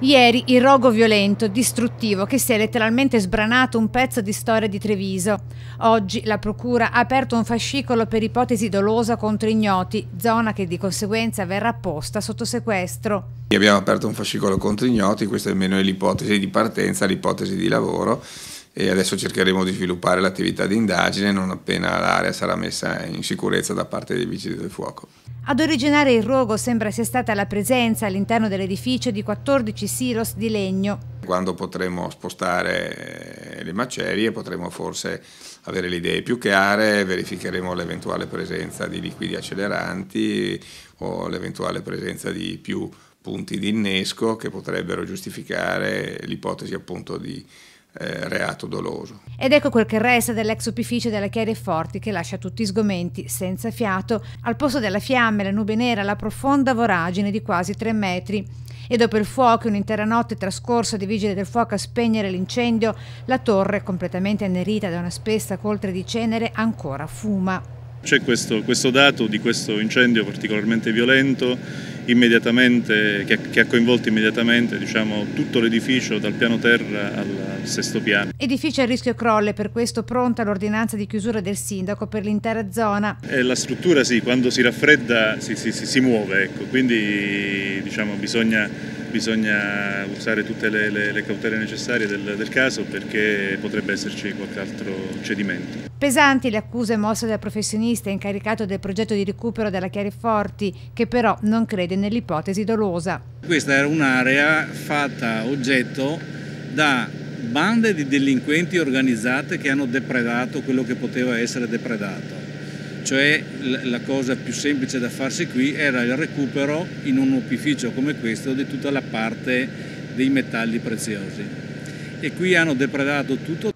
Ieri il rogo violento, distruttivo, che si è letteralmente sbranato un pezzo di storia di Treviso. Oggi la Procura ha aperto un fascicolo per ipotesi dolosa contro ignoti, zona che di conseguenza verrà posta sotto sequestro. Abbiamo aperto un fascicolo contro ignoti, questa almeno è l'ipotesi di partenza, l'ipotesi di lavoro e adesso cercheremo di sviluppare l'attività di indagine non appena l'area sarà messa in sicurezza da parte dei vigili del fuoco. Ad originare il rogo sembra sia stata la presenza all'interno dell'edificio di 14 silos di legno. Quando potremo spostare le macerie potremo forse avere le idee più chiare, verificheremo l'eventuale presenza di liquidi acceleranti o l'eventuale presenza di più punti di innesco che potrebbero giustificare l'ipotesi appunto di eh, reato doloso. Ed ecco quel che resta dell'ex opificio della Chiari Forti che lascia tutti sgomenti, senza fiato, al posto della fiamme, la nube nera, la profonda voragine di quasi tre metri. E dopo il fuoco e un'intera notte trascorsa di vigili del fuoco a spegnere l'incendio, la torre, completamente annerita da una spessa coltre di cenere, ancora fuma. C'è questo, questo, dato di questo incendio particolarmente violento che, che, ha coinvolto immediatamente diciamo, tutto l'edificio dal piano terra al, sesto piano. Edificio a rischio crolle, per questo pronta l'ordinanza di chiusura del sindaco per l'intera zona. E la struttura sì, quando si raffredda si, si, si, si muove, ecco. quindi diciamo, bisogna bisogna usare tutte le, le, le cautele necessarie del, del, caso perché potrebbe esserci qualche altro cedimento. Pesanti le accuse mosse dal professionista incaricato del progetto di recupero della Chiariforti che però non crede nell'ipotesi dolosa. Questa era un'area fatta oggetto da bande di delinquenti organizzate che hanno depredato quello che poteva essere depredato. Cioè la cosa più semplice da farsi qui era il recupero in un opificio come questo di tutta la parte dei metalli preziosi. E qui hanno depredato tutto